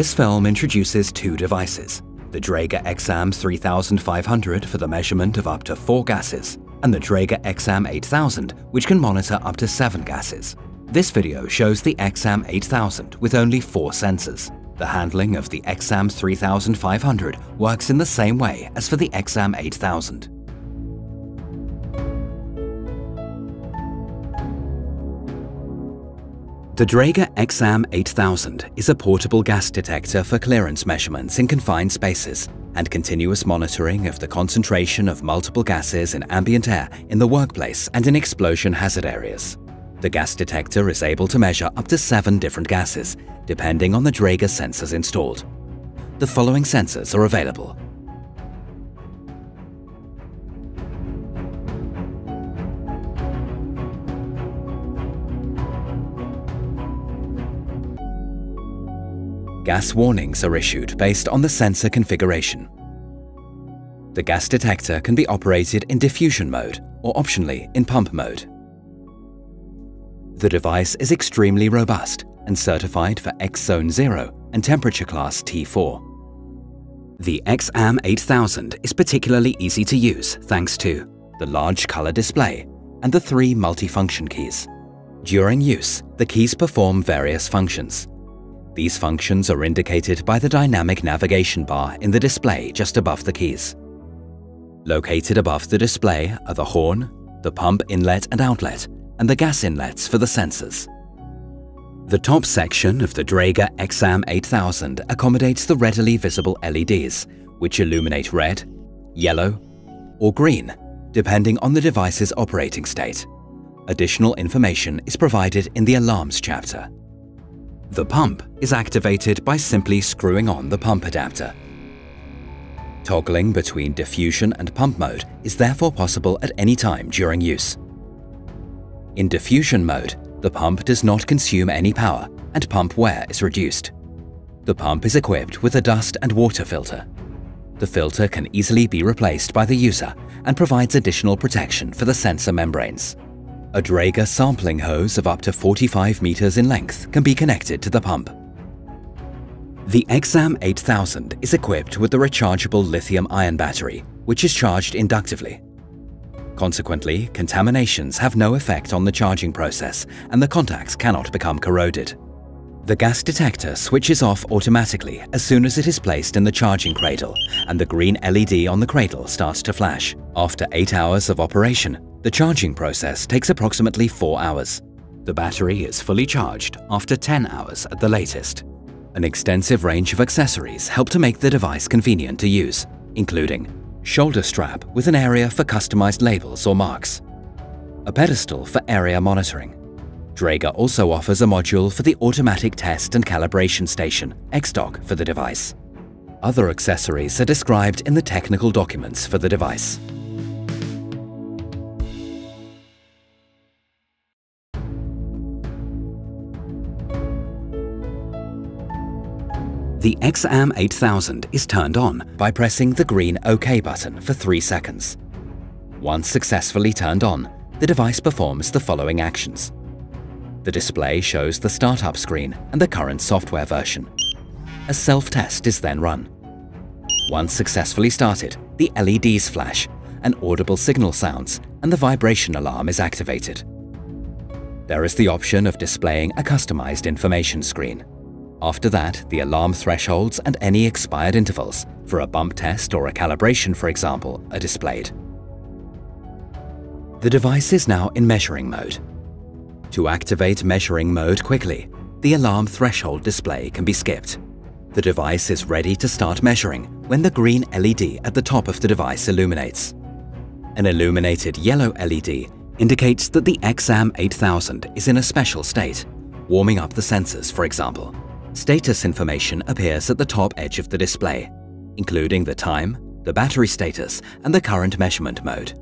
This film introduces two devices, the Draeger X-am 3500 for the measurement of up to four gases, and the Draeger X-am 8000, which can monitor up to seven gases. This video shows the X-am 8000 with only four sensors. The handling of the X-am 3500 works in the same way as for the X-am 8000. The Draeger X-am 8000 is a portable gas detector for clearance measurements in confined spaces and continuous monitoring of the concentration of multiple gases in ambient air in the workplace and in explosion hazard areas. The gas detector is able to measure up to seven different gases, depending on the Draeger sensors installed. The following sensors are available. Gas warnings are issued based on the sensor configuration. The gas detector can be operated in diffusion mode or optionally in pump mode. The device is extremely robust and certified for Ex Zone 0 and temperature class T4. The X-am 8000 is particularly easy to use thanks to the large color display and the three multifunction keys. During use, the keys perform various functions. These functions are indicated by the dynamic navigation bar in the display just above the keys. Located above the display are the horn, the pump inlet and outlet, and the gas inlets for the sensors. The top section of the Draeger X-am 8000 accommodates the readily visible LEDs, which illuminate red, yellow, or green, depending on the device's operating state. Additional information is provided in the Alarms chapter. The pump is activated by simply screwing on the pump adapter. Toggling between diffusion and pump mode is therefore possible at any time during use. In diffusion mode, the pump does not consume any power and pump wear is reduced. The pump is equipped with a dust and water filter. The filter can easily be replaced by the user and provides additional protection for the sensor membranes. A Draeger sampling hose of up to 45 meters in length can be connected to the pump. The X-am 8000 is equipped with the rechargeable lithium-ion battery, which is charged inductively. Consequently, contaminations have no effect on the charging process and the contacts cannot become corroded. The gas detector switches off automatically as soon as it is placed in the charging cradle and the green LED on the cradle starts to flash. After 8 hours of operation, the charging process takes approximately 4 hours. The battery is fully charged after 10 hours at the latest. An extensive range of accessories help to make the device convenient to use, including shoulder strap with an area for customized labels or marks, a pedestal for area monitoring. Draeger also offers a module for the automatic test and calibration station, X-Dock, for the device. Other accessories are described in the technical documents for the device. The X-am 8000 is turned on by pressing the green OK button for 3 seconds. Once successfully turned on, the device performs the following actions. The display shows the startup screen and the current software version. A self-test is then run. Once successfully started, the LEDs flash, an audible signal sounds, and the vibration alarm is activated. There is the option of displaying a customized information screen. After that, the alarm thresholds and any expired intervals, for a bump test or a calibration for example, are displayed. The device is now in measuring mode. To activate measuring mode quickly, the alarm threshold display can be skipped. The device is ready to start measuring when the green LED at the top of the device illuminates. An illuminated yellow LED indicates that the X-am 8000 is in a special state, warming up the sensors for example. Status information appears at the top edge of the display, including the time, the battery status, and the current measurement mode.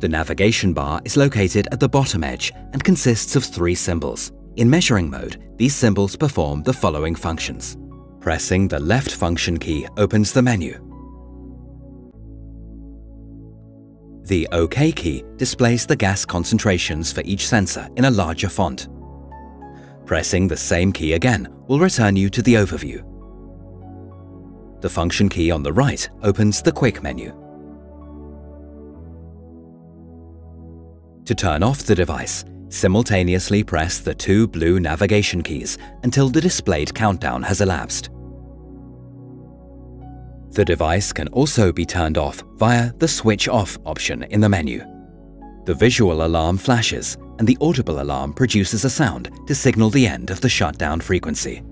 The navigation bar is located at the bottom edge and consists of three symbols. In measuring mode, these symbols perform the following functions. Pressing the left function key opens the menu. The OK key displays the gas concentrations for each sensor in a larger font. Pressing the same key again will return you to the overview. The function key on the right opens the Quick menu. To turn off the device, simultaneously press the two blue navigation keys until the displayed countdown has elapsed. The device can also be turned off via the Switch Off option in the menu. The visual alarm flashes and the audible alarm produces a sound to signal the end of the shutdown frequency.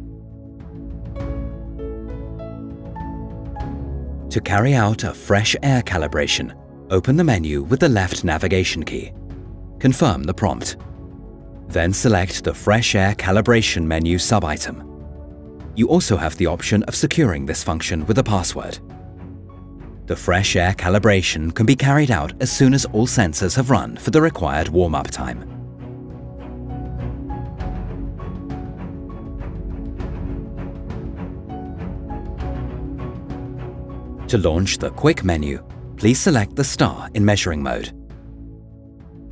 To carry out a fresh air calibration, open the menu with the left navigation key. Confirm the prompt. Then select the Fresh Air Calibration menu sub-item. You also have the option of securing this function with a password. The fresh air calibration can be carried out as soon as all sensors have run for the required warm-up time. To launch the Quick menu, please select the star in measuring mode.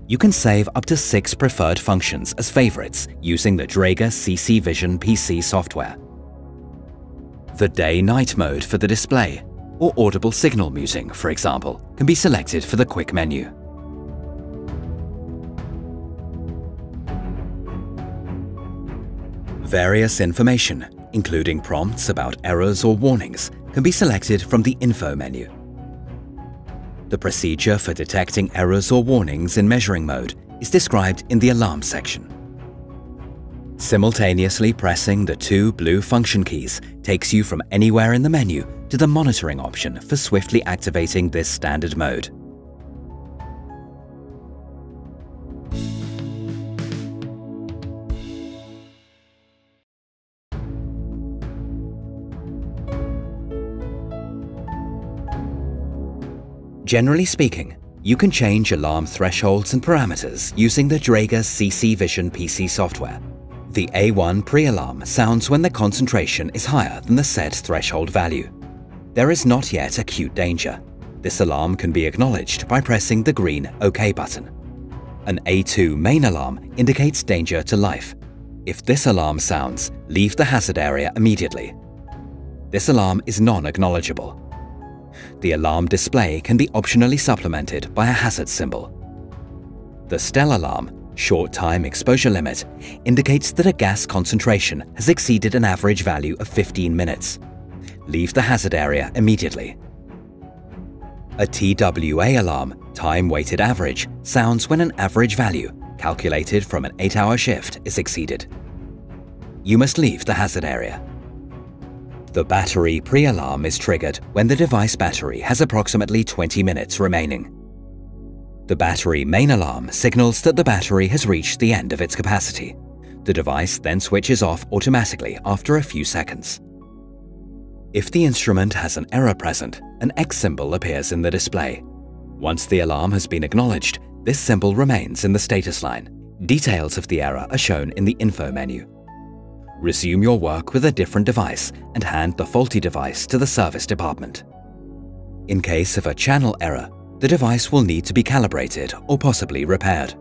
You can save up to six preferred functions as favorites using the Draeger CC Vision PC software. The day-night mode for the display or audible signal muting, for example, can be selected for the quick menu. Various information, including prompts about errors or warnings, can be selected from the Info menu. The procedure for detecting errors or warnings in measuring mode is described in the Alarm section. Simultaneously pressing the two blue function keys takes you from anywhere in the menu to the monitoring option for swiftly activating this standard mode. Generally speaking, you can change alarm thresholds and parameters using the Draeger CC Vision PC software. The A1 pre-alarm sounds when the concentration is higher than the set threshold value. There is not yet acute danger. This alarm can be acknowledged by pressing the green OK button. An A2 main alarm indicates danger to life. If this alarm sounds, leave the hazard area immediately. This alarm is non-acknowledgeable. The alarm display can be optionally supplemented by a hazard symbol. The STEL alarm Short time exposure limit indicates that a gas concentration has exceeded an average value of 15 minutes. Leave the hazard area immediately. A TWA alarm, time weighted average, sounds when an average value, calculated from an 8-hour shift, is exceeded. You must leave the hazard area. The battery pre-alarm is triggered when the device battery has approximately 20 minutes remaining. The battery main alarm signals that the battery has reached the end of its capacity. The device then switches off automatically after a few seconds. If the instrument has an error present, an X symbol appears in the display. Once the alarm has been acknowledged, this symbol remains in the status line. Details of the error are shown in the Info menu. Resume your work with a different device and hand the faulty device to the service department. In case of a channel error, the device will need to be calibrated or possibly repaired.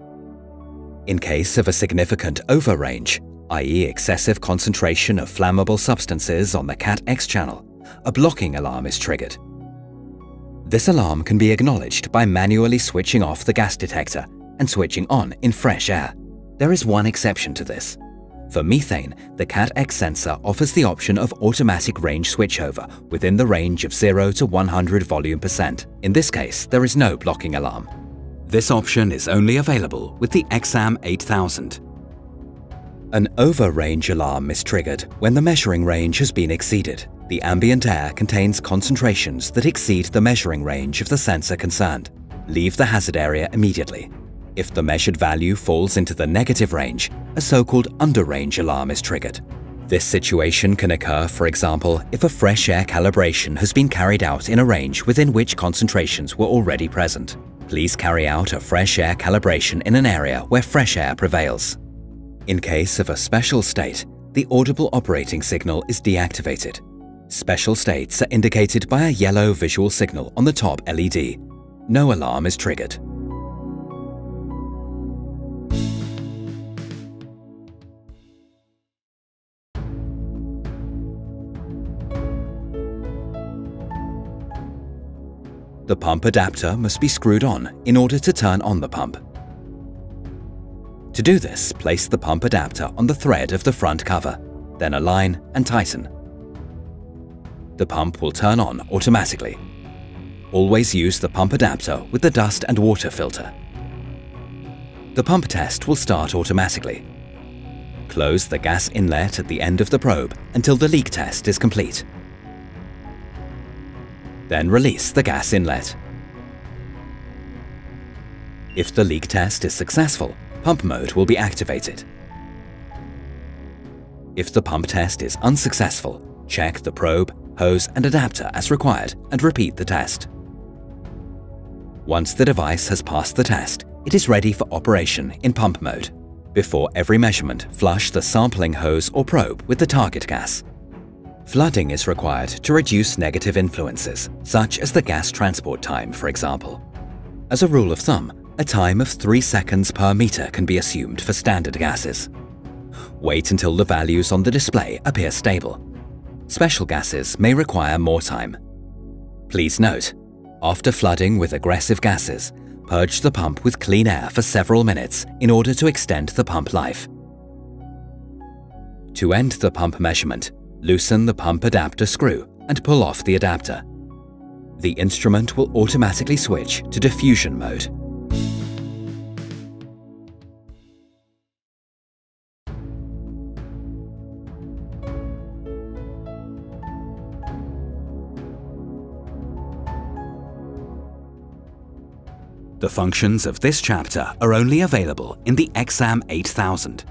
In case of a significant overrange, i.e. excessive concentration of flammable substances on the CAT-X channel, a blocking alarm is triggered. This alarm can be acknowledged by manually switching off the gas detector and switching on in fresh air. There is one exception to this. For methane, the CAT-X sensor offers the option of automatic range switchover within the range of 0 to 100 volume percent. In this case, there is no blocking alarm. This option is only available with the X-am 8000. An over-range alarm is triggered when the measuring range has been exceeded. The ambient air contains concentrations that exceed the measuring range of the sensor concerned. Leave the hazard area immediately. If the measured value falls into the negative range, a so-called underrange alarm is triggered. This situation can occur, for example, if a fresh air calibration has been carried out in a range within which concentrations were already present. Please carry out a fresh air calibration in an area where fresh air prevails. In case of a special state, the audible operating signal is deactivated. Special states are indicated by a yellow visual signal on the top LED. No alarm is triggered. The pump adapter must be screwed on in order to turn on the pump. To do this, place the pump adapter on the thread of the front cover, then align and tighten. The pump will turn on automatically. Always use the pump adapter with the dust and water filter. The pump test will start automatically. Close the gas inlet at the end of the probe until the leak test is complete. Then release the gas inlet. If the leak test is successful, pump mode will be activated. If the pump test is unsuccessful, check the probe, hose and adapter as required and repeat the test. Once the device has passed the test, it is ready for operation in pump mode. Before every measurement, flush the sampling hose or probe with the target gas. Flooding is required to reduce negative influences, such as the gas transport time, for example. As a rule of thumb, a time of 3 seconds per meter can be assumed for standard gases. Wait until the values on the display appear stable. Special gases may require more time. Please note, after flooding with aggressive gases, purge the pump with clean air for several minutes in order to extend the pump life. To end the pump measurement, loosen the pump adapter screw and pull off the adapter. The instrument will automatically switch to diffusion mode. The functions of this chapter are only available in the X-am 8000.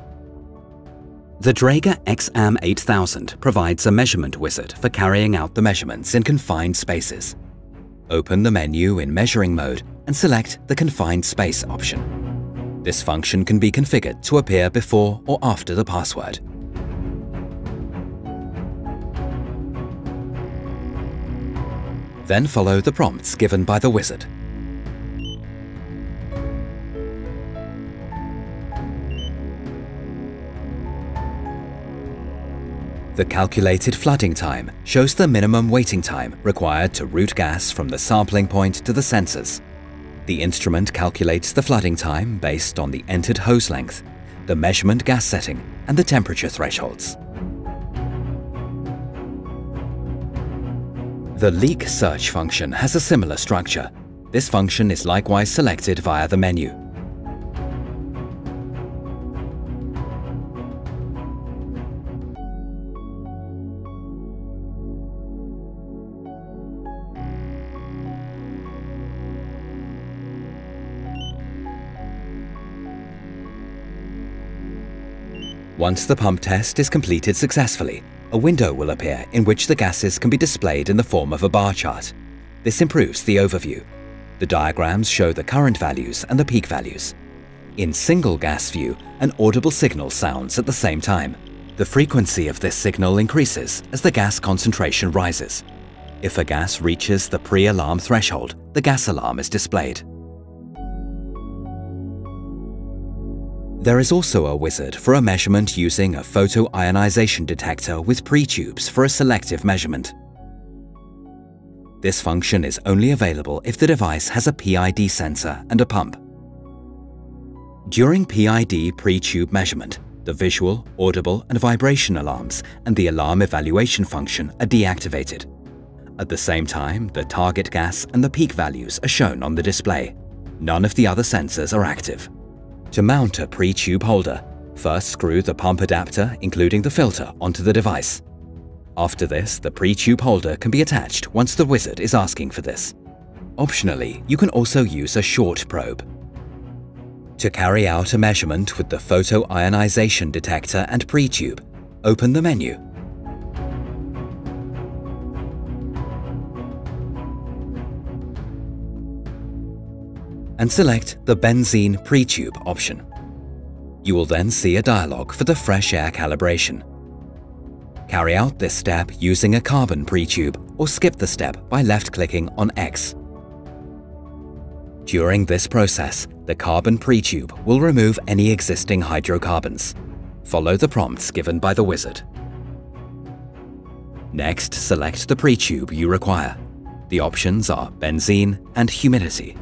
The Draeger X-am 8000 provides a measurement wizard for carrying out the measurements in confined spaces. Open the menu in measuring mode and select the confined space option. This function can be configured to appear before or after the password. Then follow the prompts given by the wizard. The calculated flooding time shows the minimum waiting time required to route gas from the sampling point to the sensors. The instrument calculates the flooding time based on the entered hose length, the measurement gas setting, and the temperature thresholds. The leak search function has a similar structure. This function is likewise selected via the menu. Once the pump test is completed successfully, a window will appear in which the gases can be displayed in the form of a bar chart. This improves the overview. The diagrams show the current values and the peak values. In single gas view, an audible signal sounds at the same time. The frequency of this signal increases as the gas concentration rises. If a gas reaches the pre-alarm threshold, the gas alarm is displayed. There is also a wizard for a measurement using a photoionization detector with pre-tubes for a selective measurement. This function is only available if the device has a PID sensor and a pump. During PID pre-tube measurement, the visual, audible and vibration alarms and the alarm evaluation function are deactivated. At the same time, the target gas and the peak values are shown on the display. None of the other sensors are active. To mount a pre-tube holder, first screw the pump adapter, including the filter, onto the device. After this, the pre-tube holder can be attached once the wizard is asking for this. Optionally, you can also use a short probe. To carry out a measurement with the photoionization detector and pre-tube, open the menu and select the Benzene Pre-Tube option. You will then see a dialog for the fresh air calibration. Carry out this step using a carbon pre-tube or skip the step by left-clicking on X. During this process, the carbon pre-tube will remove any existing hydrocarbons. Follow the prompts given by the wizard. Next, select the pre-tube you require. The options are benzene and humidity.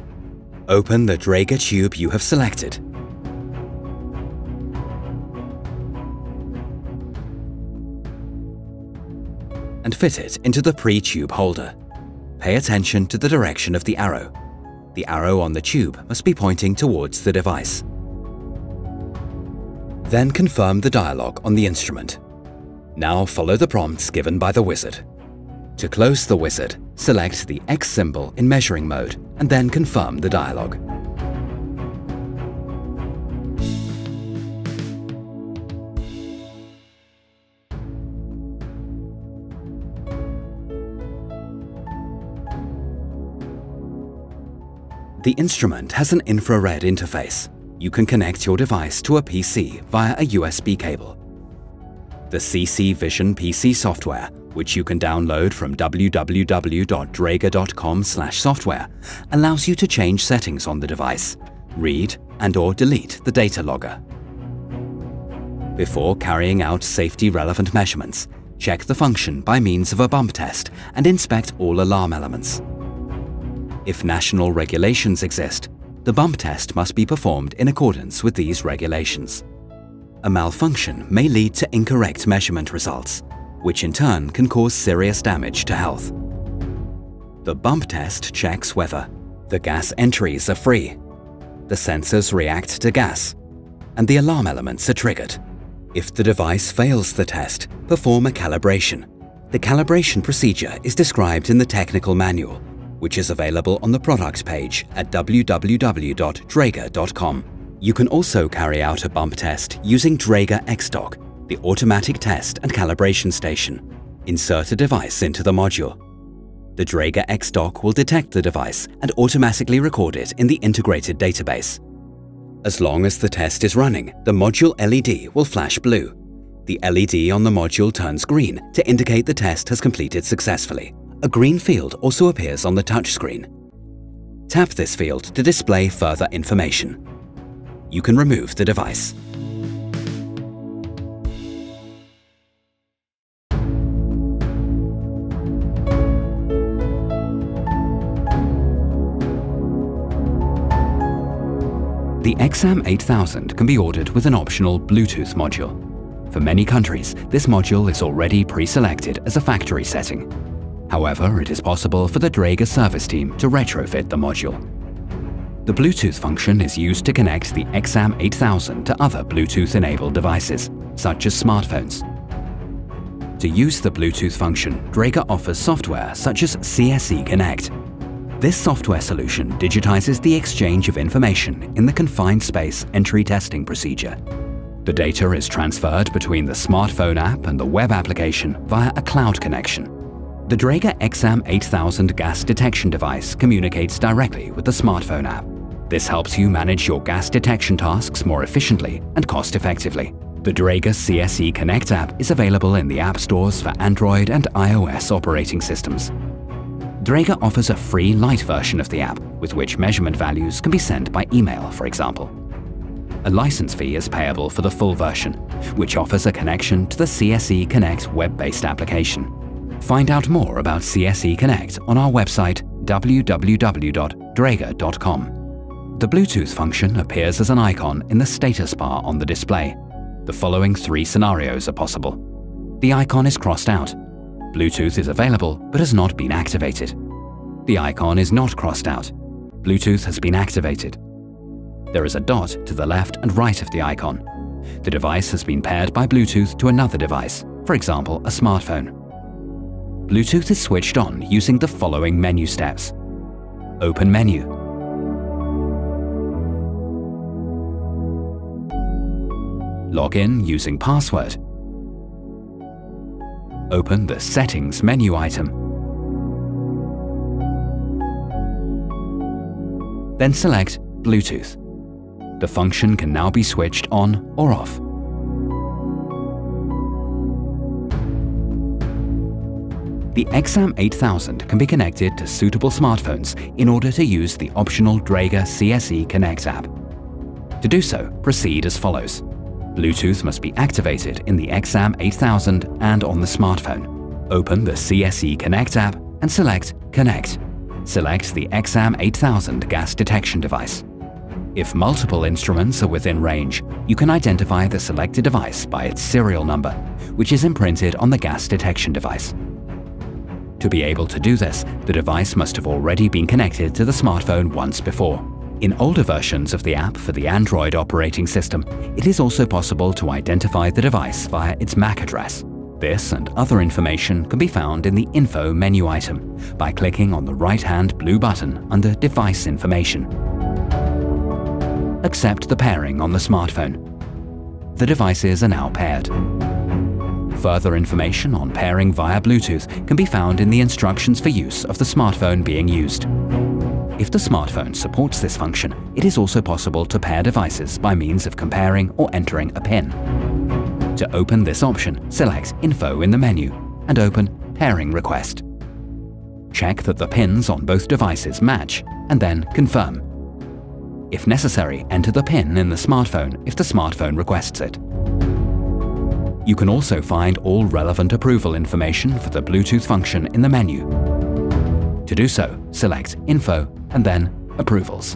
Open the Draeger tube you have selected. And fit it into the pre-tube holder. Pay attention to the direction of the arrow. The arrow on the tube must be pointing towards the device. Then confirm the dialog on the instrument. Now follow the prompts given by the wizard. To close the wizard, select the X symbol in measuring mode and then confirm the dialog. The instrument has an infrared interface. You can connect your device to a PC via a USB cable. The CC Vision PC software, which you can download from www.draeger.com/software, allows you to change settings on the device, read and or delete the data logger. Before carrying out safety-relevant measurements, check the function by means of a bump test and inspect all alarm elements. If national regulations exist, the bump test must be performed in accordance with these regulations. A malfunction may lead to incorrect measurement results, which in turn can cause serious damage to health. The bump test checks whether the gas entries are free, the sensors react to gas, and the alarm elements are triggered. If the device fails the test, perform a calibration. The calibration procedure is described in the technical manual which is available on the product page at www.draeger.com. You can also carry out a bump test using Draeger X-Dock, the automatic test and calibration station. Insert a device into the module. The Draeger X-Dock will detect the device and automatically record it in the integrated database. As long as the test is running, the module LED will flash blue. The LED on the module turns green to indicate the test has completed successfully. A green field also appears on the touchscreen. Tap this field to display further information. You can remove the device. The X-am 8000 can be ordered with an optional Bluetooth module. For many countries, this module is already pre-selected as a factory setting. However, it is possible for the Draeger service team to retrofit the module. The Bluetooth function is used to connect the X-am 8000 to other Bluetooth-enabled devices, such as smartphones. To use the Bluetooth function, Draeger offers software such as CSE Connect. This software solution digitizes the exchange of information in the confined space entry testing procedure. The data is transferred between the smartphone app and the web application via a cloud connection. The Draeger X-am 8000 gas detection device communicates directly with the smartphone app. This helps you manage your gas detection tasks more efficiently and cost-effectively. The Draeger CSE Connect app is available in the app stores for Android and iOS operating systems. Draeger offers a free light version of the app, with which measurement values can be sent by email, for example. A license fee is payable for the full version, which offers a connection to the CSE Connect web-based application. Find out more about CSE Connect on our website www.draeger.com. The Bluetooth function appears as an icon in the status bar on the display. The following three scenarios are possible. The icon is crossed out. Bluetooth is available but has not been activated. The icon is not crossed out. Bluetooth has been activated. There is a dot to the left and right of the icon. The device has been paired by Bluetooth to another device, for example a smartphone. Bluetooth is switched on using the following menu steps. Open menu. Log in using password. Open the Settings menu item. Then select Bluetooth. The function can now be switched on or off. The X-am 8000 can be connected to suitable smartphones in order to use the optional Draeger CSE Connect app. To do so, proceed as follows. Bluetooth must be activated in the X-am 8000 and on the smartphone. Open the CSE Connect app and select Connect. select the X-am 8000 gas detection device. If multiple instruments are within range, you can identify the selected device by its serial number, which is imprinted on the gas detection device. To be able to do this, the device must have already been connected to the smartphone once before. In older versions of the app for the Android operating system, it is also possible to identify the device via its MAC address. This and other information can be found in the Info menu item by clicking on the right-hand blue button under Device Information. Accept the pairing on the smartphone. The devices are now paired. Further information on pairing via Bluetooth can be found in the instructions for use of the smartphone being used. If the smartphone supports this function, it is also possible to pair devices by means of comparing or entering a PIN. To open this option, select Info in the menu and open Pairing Request. Check that the pins on both devices match and then confirm. If necessary, enter the PIN in the smartphone if the smartphone requests it. You can also find all relevant approval information for the Bluetooth function in the menu. To do so, select Info and then Approvals.